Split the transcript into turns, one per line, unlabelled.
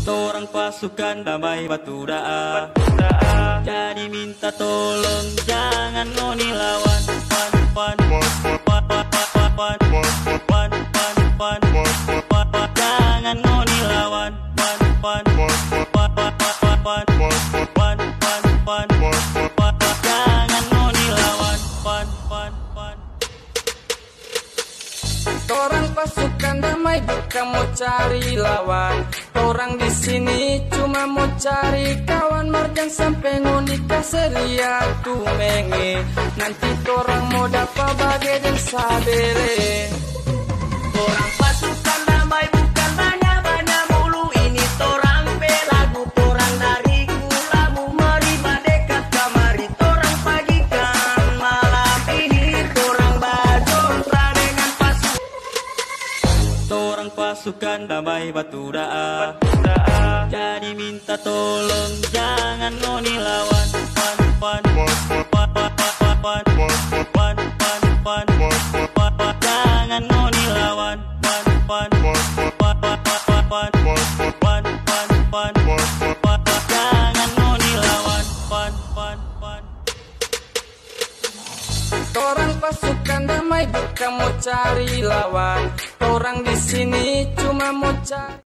Torang pasukan damai batu daa. Jadi minta tolong jangan ngoni lawan
Orang pasukan damai bukan mau cari lawan. Orang di sini cuma mau cari kawan marjan sampai ngunika seria tu menge. Nanti orang mau dapat bagai dan sabele.
Pasukan damai
batu daa. Jadi minta tolong jangan ngoni lawan
Orang pasukan damai bukan mau cari lawan. Orang di sini cuma mau cari